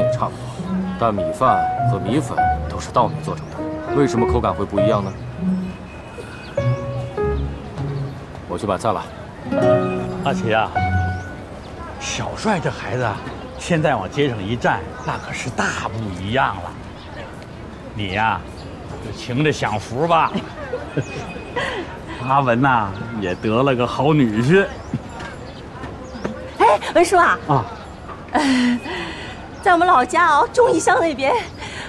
也差不多，但米饭和米粉都是稻米做成的，为什么口感会不一样呢？我去买菜了。阿奇啊，小帅这孩子，现在往街上一站，那可是大不一样了。你呀，就勤着享福吧。阿文呐，也得了个好女婿。哎，文叔啊，啊，在我们老家哦，钟义乡那边，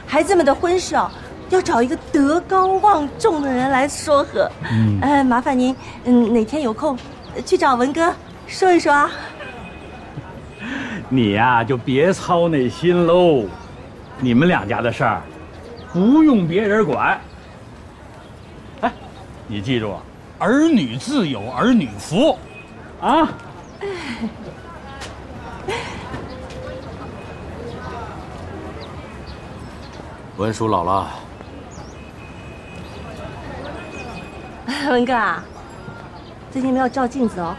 孩子们的婚事哦，要找一个德高望重的人来说和。嗯，呃，麻烦您，嗯，哪天有空，去找文哥说一说啊。你呀，就别操那心喽。你们两家的事儿，不用别人管。哎，你记住，儿女自有儿女福，啊。文叔老了，文哥啊，最近没有照镜子哦。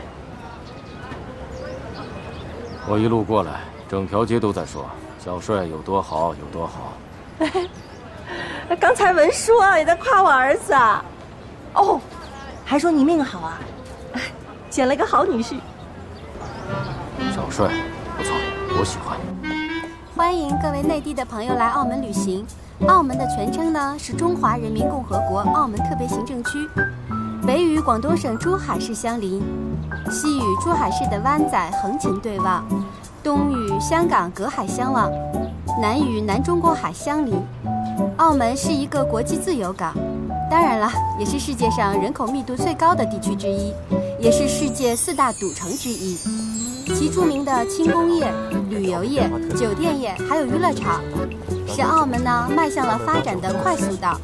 我一路过来，整条街都在说小帅有多好，有多好。刚才文叔啊也在夸我儿子啊，哦，还说你命好啊，捡了个好女婿。小帅不错，我喜欢。欢迎各位内地的朋友来澳门旅行。澳门的全称呢是中华人民共和国澳门特别行政区，北与广东省珠海市相邻，西与珠海市的湾仔横琴对望，东与香港隔海相望，南与南中国海相邻。澳门是一个国际自由港，当然了，也是世界上人口密度最高的地区之一，也是世界四大赌城之一。其著名的轻工业、旅游业、酒店业还有娱乐场，使澳门呢迈向了发展的快速道。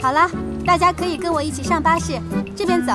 好了，大家可以跟我一起上巴士，这边走。